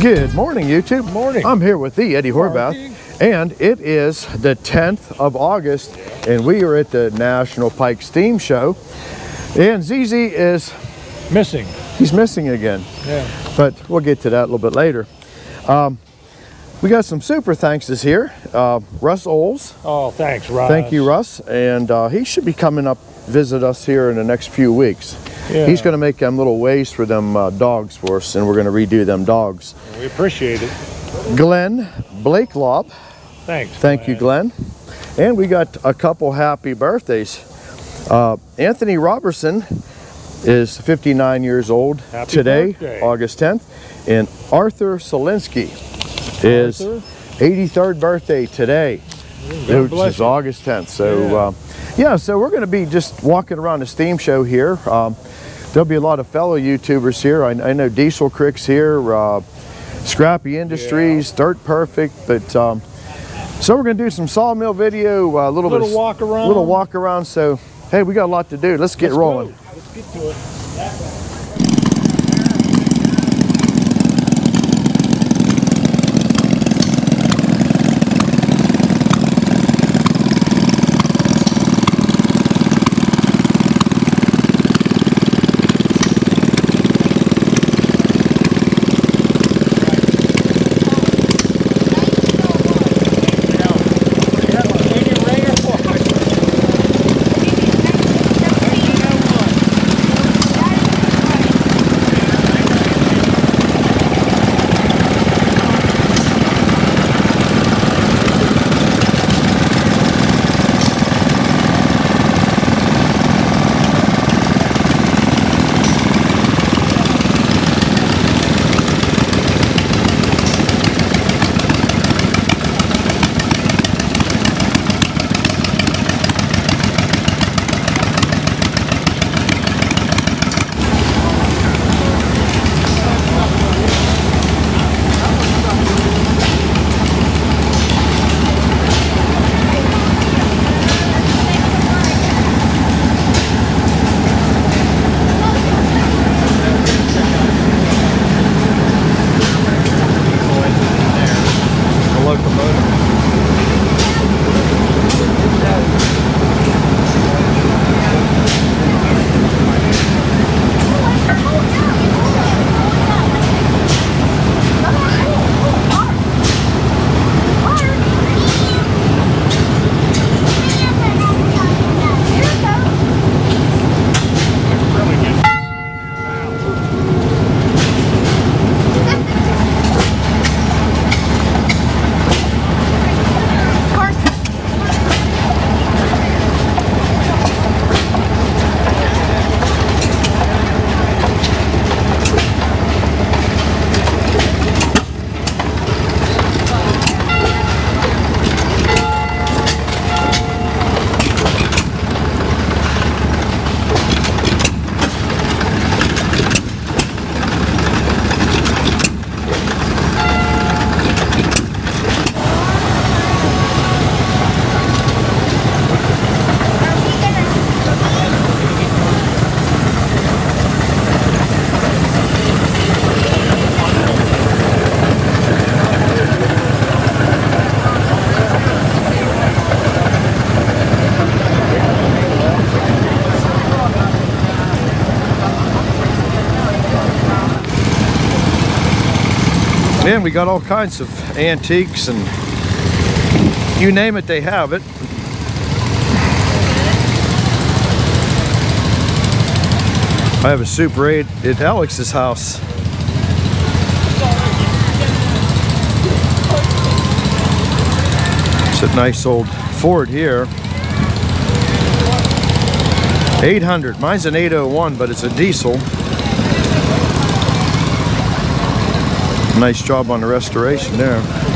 Good morning, YouTube. Morning. I'm here with the Eddie Horvath, Morning. and it is the 10th of August, and we are at the National Pike Steam Show. And ZZ is, Missing. he's missing again, Yeah. but we'll get to that a little bit later. Um, we got some super thankses here. Uh, Russ Oles, Oh, thanks, Russ. thank you, Russ, and uh, he should be coming up visit us here in the next few weeks. Yeah. He's going to make them little ways for them uh, dogs for us, and we're going to redo them dogs. We appreciate it. Glenn Blakelop, Thanks. thank you, Glenn. And we got a couple happy birthdays. Uh, Anthony Robertson is 59 years old Happy today, birthday. August 10th, and Arthur Solinsky is Arthur? 83rd birthday today, which is. August 10th. So, Yeah. uh, yeah, so we're going to be just walking around the steam show here. Um, there'll be a lot of fellow YouTubers here. I, I know Diesel Crick's here, uh, Scrappy Industries, Dirt Perfect, but um, so we're going to do some sawmill video, a little, bit of walk around. little walk around. So, hey, we got a lot to do. Let's get Let's rolling. go. Let's get to it. We got all kinds of antiques and you name it, they have it. I have a Super 8 at Alex's house. It's a nice old Ford here. 800, mine's an 801, but it's a diesel. Nice job on the restoration there.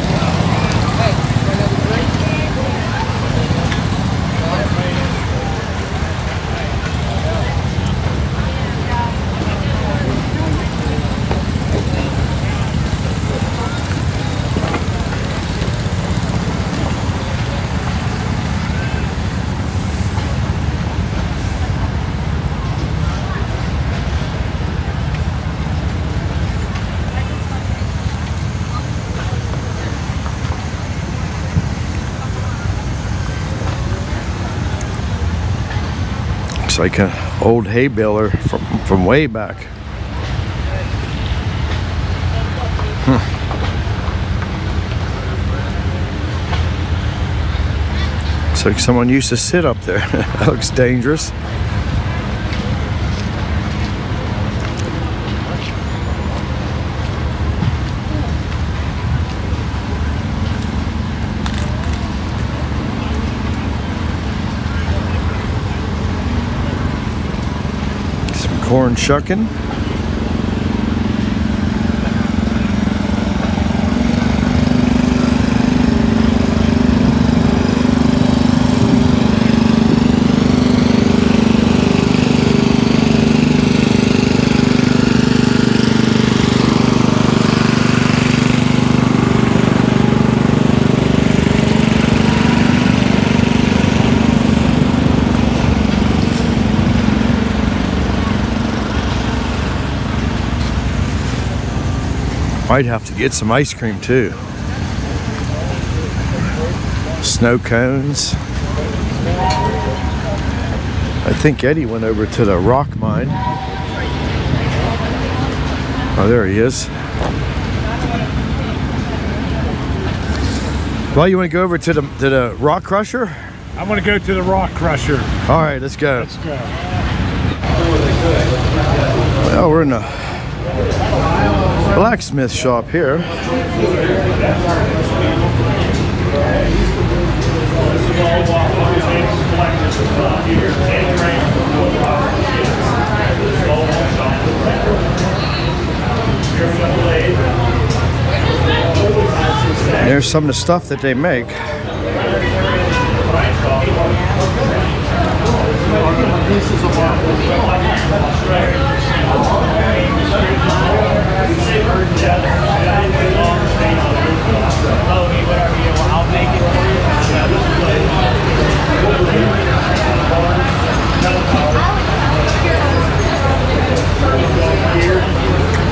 Looks like an old hay baler from, from way back. Hmm. Looks like someone used to sit up there. that looks dangerous. Some corn shucking. Might have to get some ice cream too. Snow cones. I think Eddie went over to the rock mine. Oh, there he is. Well, you want to go over to the to the rock crusher? I'm gonna go to the rock crusher. All right, let's go. Let's go. Well, we're in a blacksmith shop here. There's some of the stuff that they make.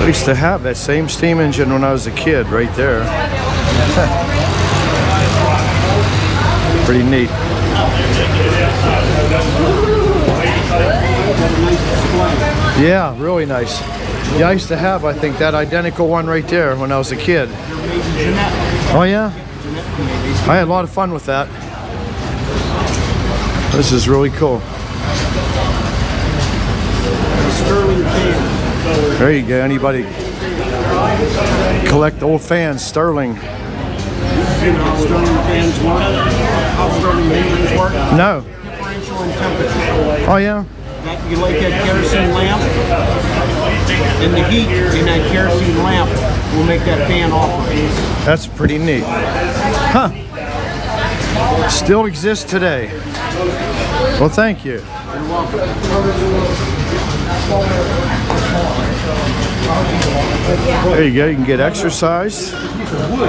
I used to have that same steam engine when I was a kid, right there. Pretty neat. Yeah, really nice. Yeah, I used to have, I think, that identical one right there when I was a kid. Oh yeah? I had a lot of fun with that. This is really cool. There you go. Anybody collect old fans, Sterling? No. Oh yeah. That, you light that kerosene lamp, and the heat in that kerosene lamp will make that fan operate. That's pretty neat. Huh. Still exists today. Well, thank you. There you go. You can get exercise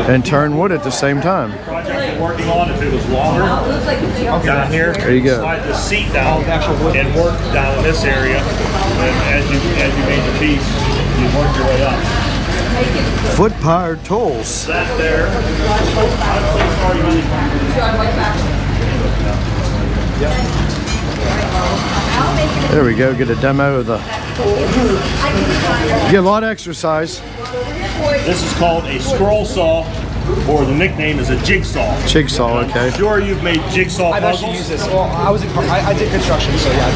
and turn wood at the same time. project working on, if it was longer, down here. There you go. Slide the seat down and work down this area. And as you, as you made the piece, you work your way up. Foot powered tools. That there, There we go. Get a demo of the. Get a lot of exercise. this is called a scroll saw, or the nickname is a jigsaw. Jigsaw. Okay. I'm sure you've made jigsaw I've actually used this. Well, I was in, I, I did construction, so yeah.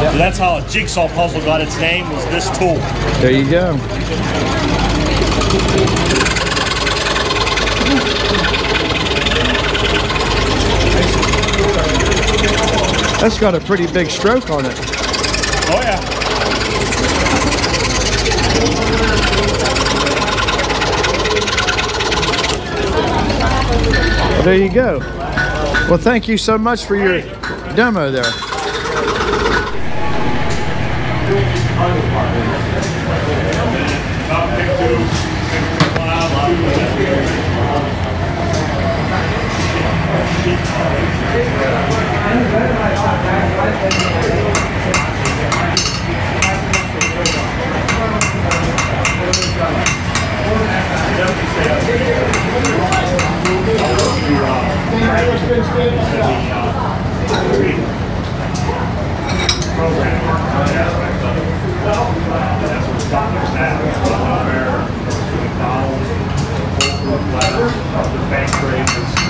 I did That's how a jigsaw puzzle got its name, was this tool. There you go. That's got a pretty big stroke on it. Oh yeah. Well, there you go. Well, thank you so much for your demo there. Thank you. the bank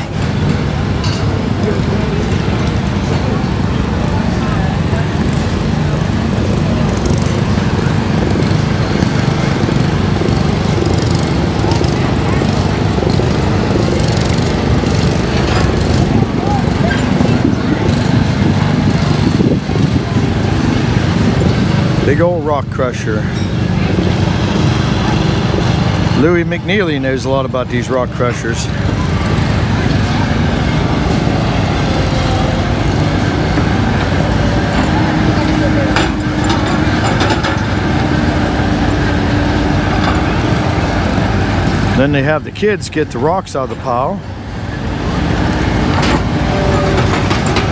Big old rock crusher. Louis McNeely knows a lot about these rock crushers. Then they have the kids get the rocks out of the pile.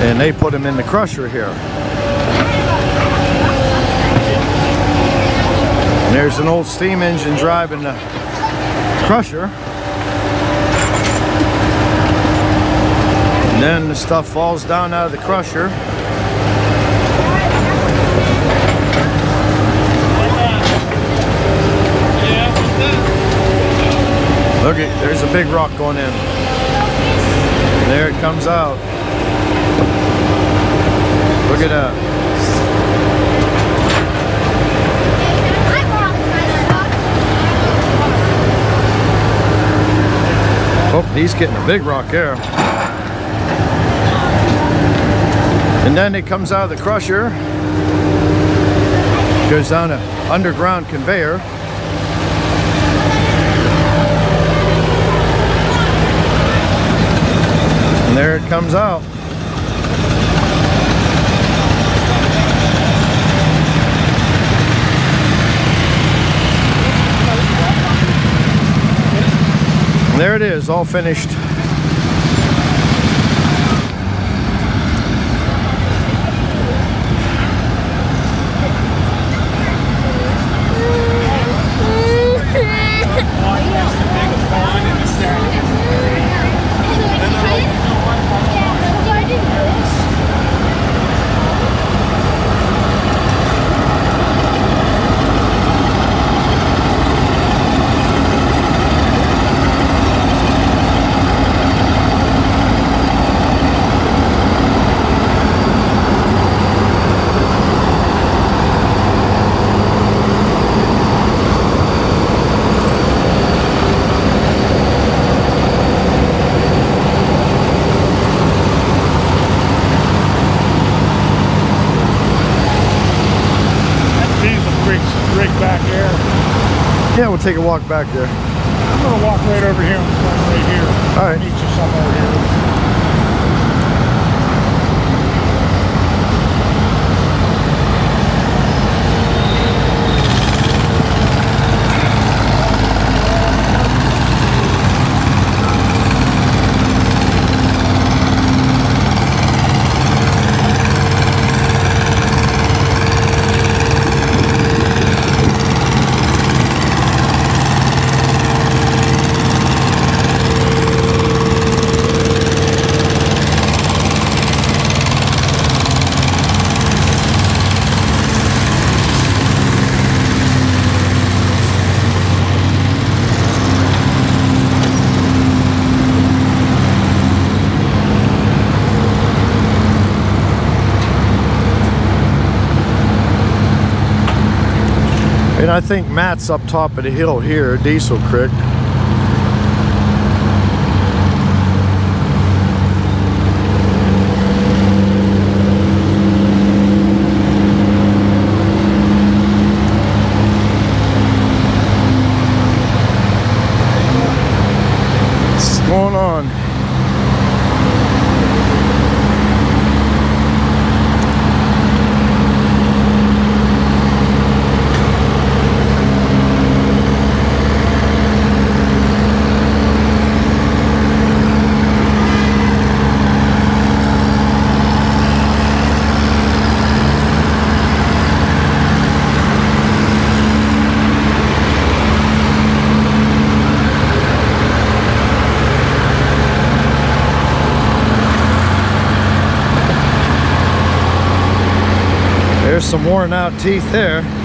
And they put them in the crusher here. And there's an old steam engine driving the crusher. And then the stuff falls down out of the crusher. Look at, there's a big rock going in. There it comes out. Look at that. Oh, he's getting a big rock there. And then it comes out of the crusher, goes down an underground conveyor. And there it comes out. There it is, all finished. Diesel Creek's rig back there. Yeah, we'll take a walk back there. I'm gonna walk right over here in front, right here. All right. Meet you somewhere here. And I think Matt's up top of the hill here, Diesel Creek. What's going on? There's some worn out teeth there.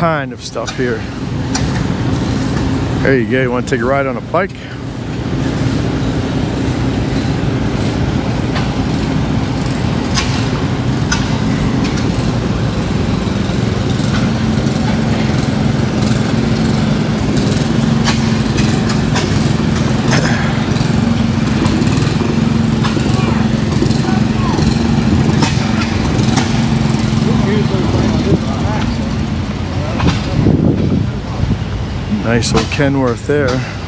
Kind of stuff here. There you go. You want to take a ride on a bike? Nice little Kenworth there.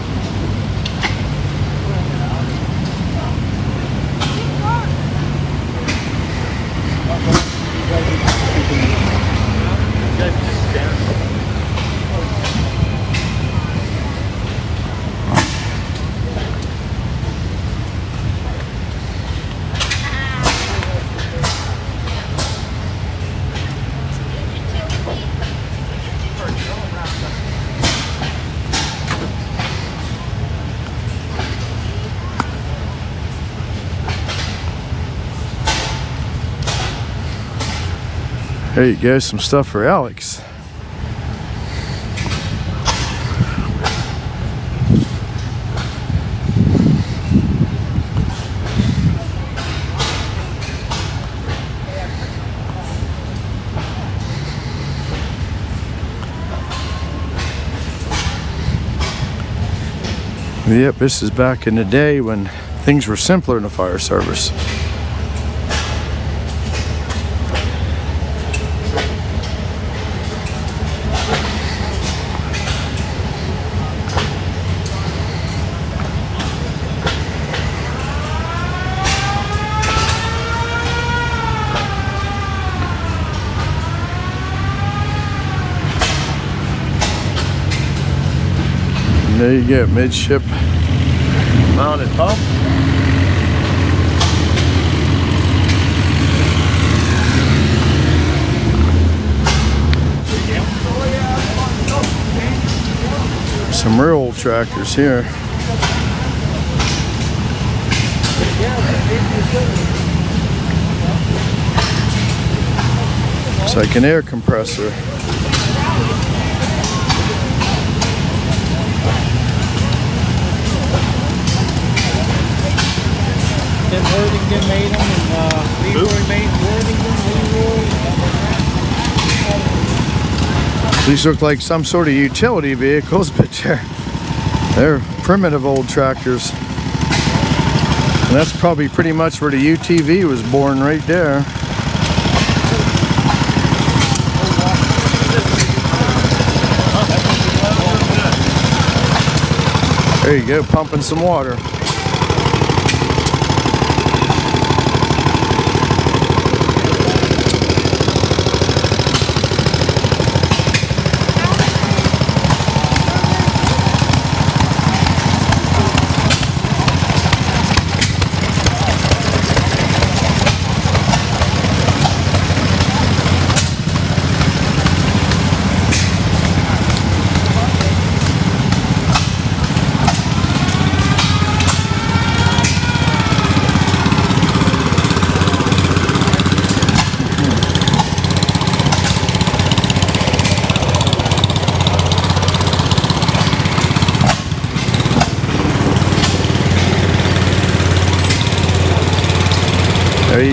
There you go, some stuff for Alex. Yep, this is back in the day when things were simpler in the fire service. There you go, midship mounted pump. Some real old tractors here. It's like an air compressor. Then Worthington made them, and uh, LeRoi made Worthington, LeRoi. These look like some sort of utility vehicles, but they're, they're primitive old tractors. And that's probably pretty much where the UTV was born right there. There you go, pumping some water.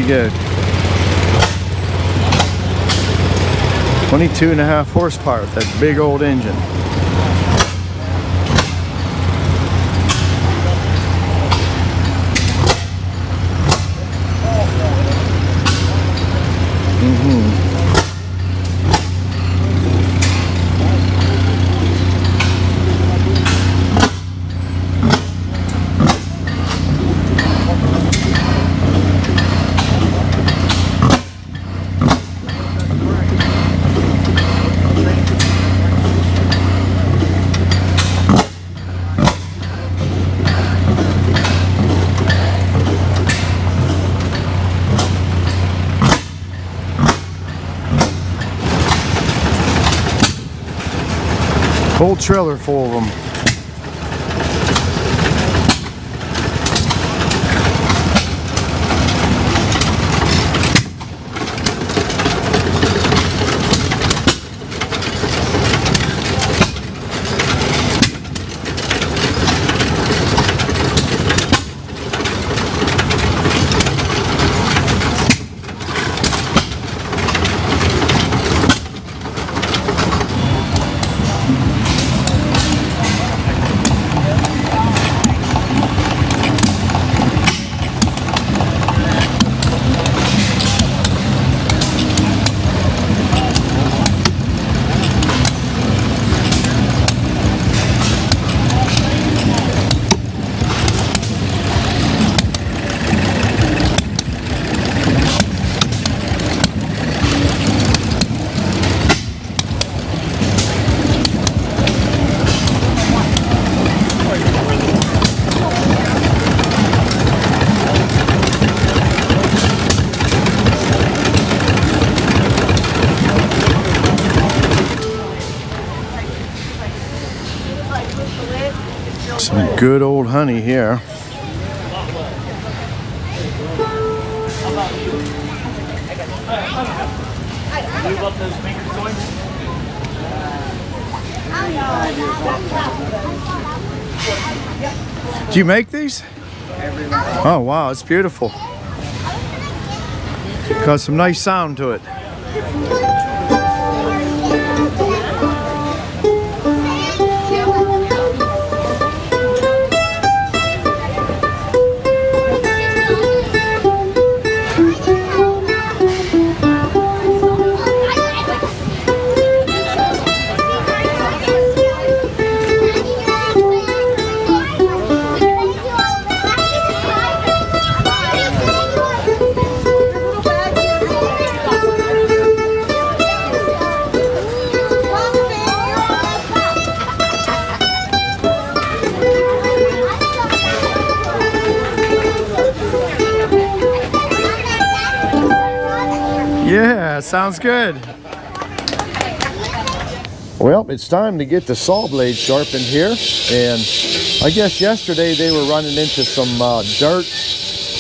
There you go. 22 and a half horsepower with that big old engine. Whole trailer full of them. Good old honey here. Do you make these? Oh wow, it's beautiful. Got some nice sound to it. Sounds good. Well, it's time to get the saw blade sharpened here. And I guess yesterday they were running into some uh, dirt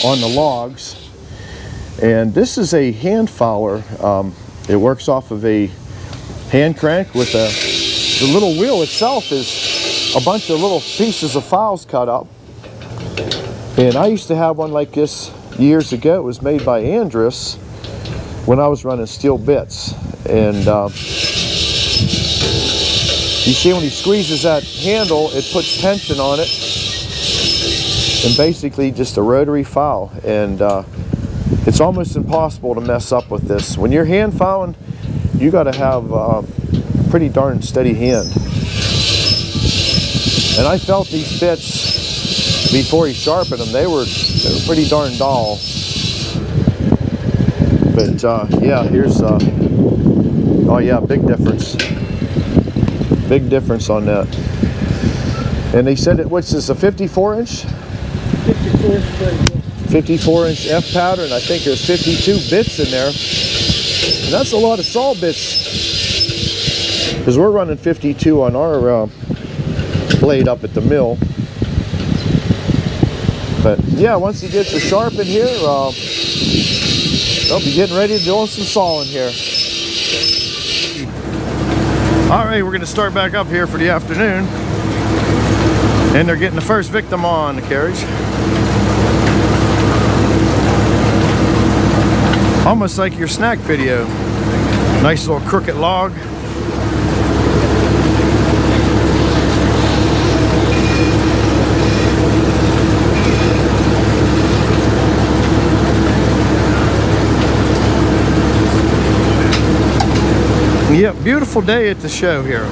on the logs. And this is a hand fowler. Um, it works off of a hand crank with a, the little wheel itself is a bunch of little pieces of files cut up. And I used to have one like this years ago. It was made by Andrus when I was running steel bits. And uh, you see when he squeezes that handle, it puts tension on it. And basically just a rotary file. And uh, it's almost impossible to mess up with this. When you're hand filing, you got to have uh, a pretty darn steady hand. And I felt these bits before he sharpened them. They were, they were pretty darn dull. But uh, yeah, here's, uh, oh yeah, big difference. Big difference on that. And they said, it, what's this, a 54 inch? 54 inch F pattern. I think there's 52 bits in there. And that's a lot of saw bits. Because we're running 52 on our uh, blade up at the mill. But yeah, once he gets the sharp in here, uh, they'll be getting ready to do some sawing here. All right, we're gonna start back up here for the afternoon. And they're getting the first victim on the carriage. Almost like your snack video. Nice little crooked log. Yep, beautiful day at the show here.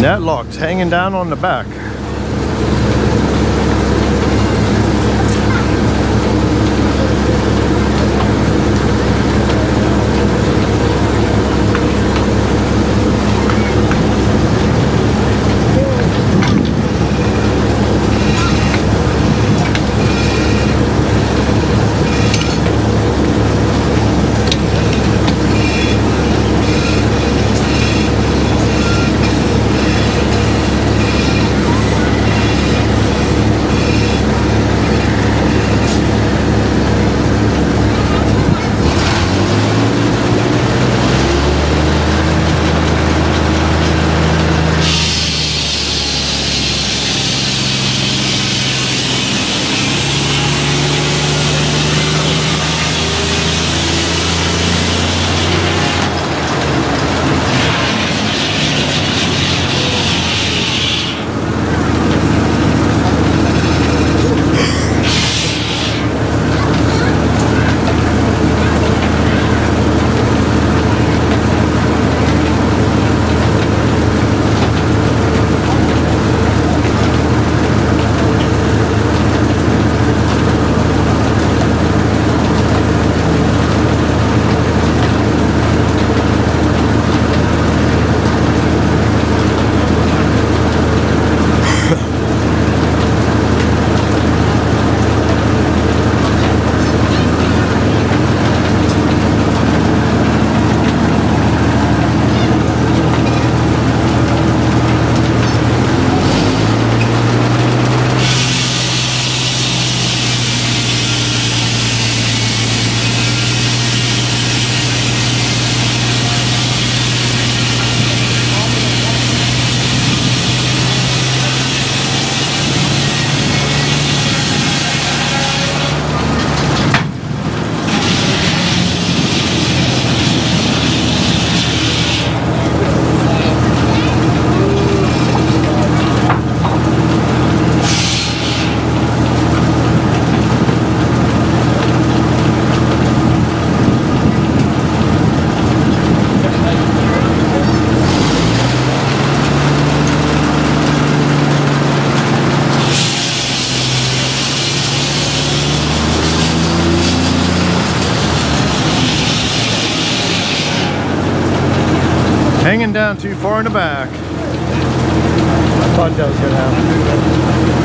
That log's hanging down on the back. Down too far in the back. I thought that was gonna happen.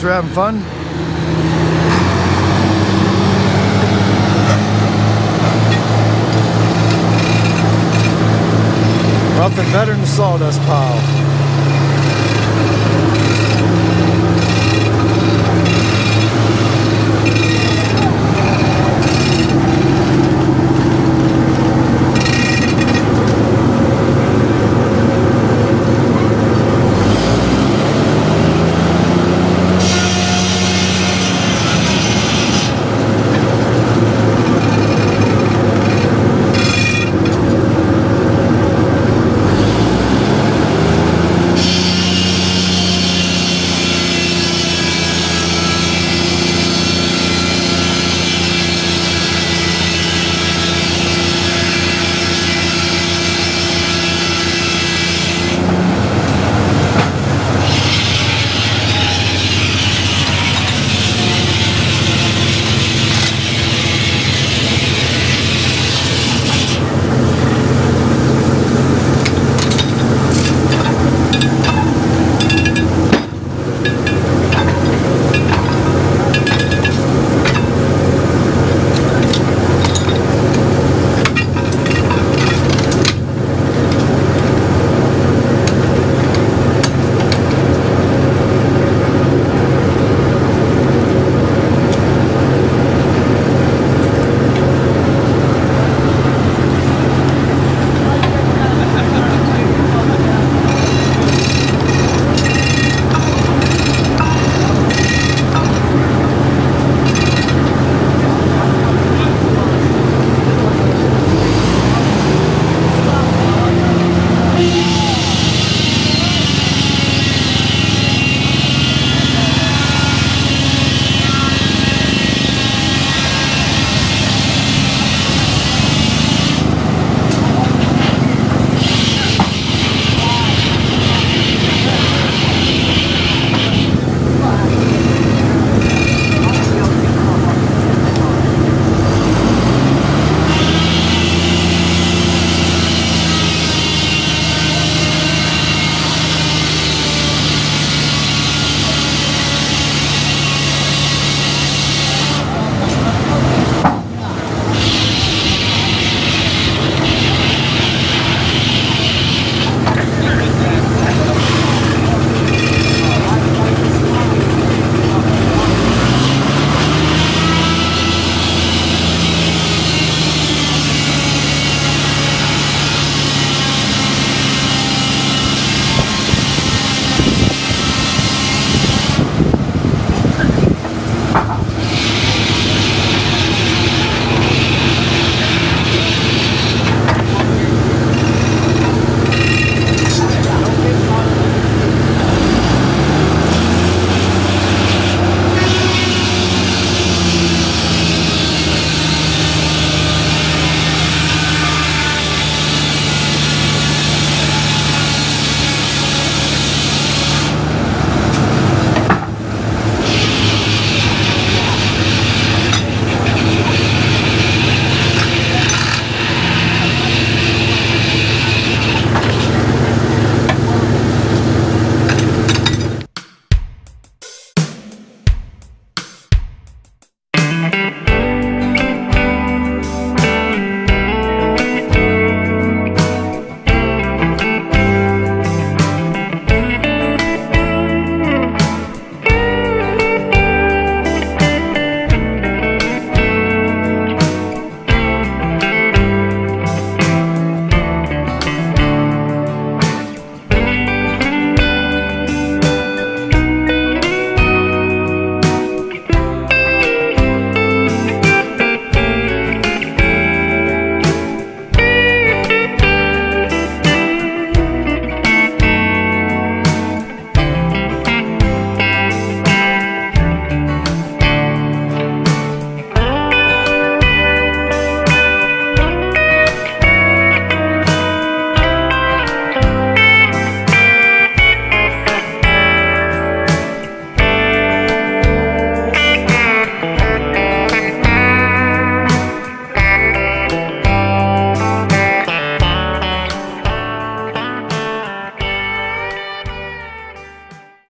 Kids are having fun. Nothing better than sawdust pile.